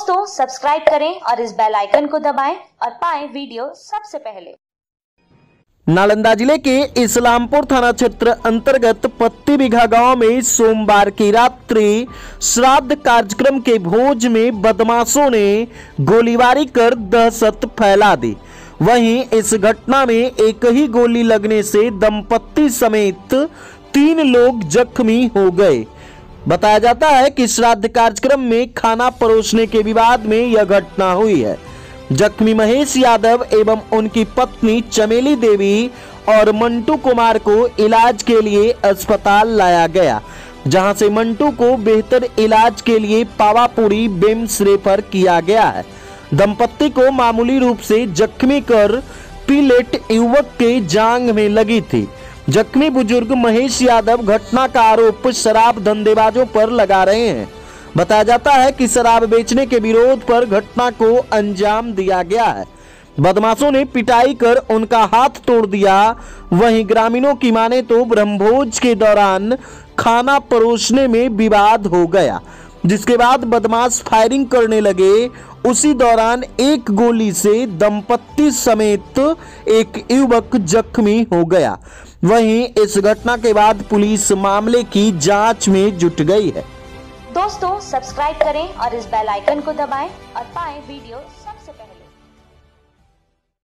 Subscribe करें और इस बेल आइकन को दबाएँ और पाएँ वीडियो सबसे पहले। नालंदा ज़िले के इस्लामपुर थाना क्षेत्र अंतर्गत पत्ती बिघा गाँव में सोमवार की रात्रि श्राद्ध कार्यक्रम के भोज में बदमाशों ने गोलीबारी कर दहशत फैला दी। वहीं इस घटना में एक ही गोली लगने से दंपत्ति समेत तीन लोग जख्मी हो गए। बताया जाता है कि श्राद्ध कार्यक्रम में खाना परोसने के विवाद में यह घटना हुई है। जख्मी महेश यादव एवं उनकी पत्नी चमेली देवी और मंटू कुमार को इलाज के लिए अस्पताल लाया गया, जहाँ से मंटू को बेहतर इलाज के लिए पावापुरी बेम्स रेफर किया गया है। दंपत्ति को मामूली रूप से जख्मी कर पीलेट युवक के जांग में लगी थी। जख्मी बुज़ुर्ग महेश यादव घटना का आरोप शराब धंधेबाजों पर लगा रहे हैं। बताया जाता है कि शराब बेचने के विरोध पर घटना को अंजाम दिया गया है। बदमाशों ने पिटाई कर उनका हाथ तोड़ दिया। वहीं ग्रामीणों की माने तो ब्रह्मभोज के दौरान खाना परोसने में विवाद हो गया। जिसके बाद बदमाश फायरिंग करने लगे। उसी दौरान एक गोली से दंपत्ति समेत एक युवक जख्मी हो गया। वहीं इस घटना के बाद पुलिस मामले की जाँच में जुट गई है। दोस्तों, सब्सक्राइब करें और इस बेल आइकन को दबाएँ और पाएँ वीडियो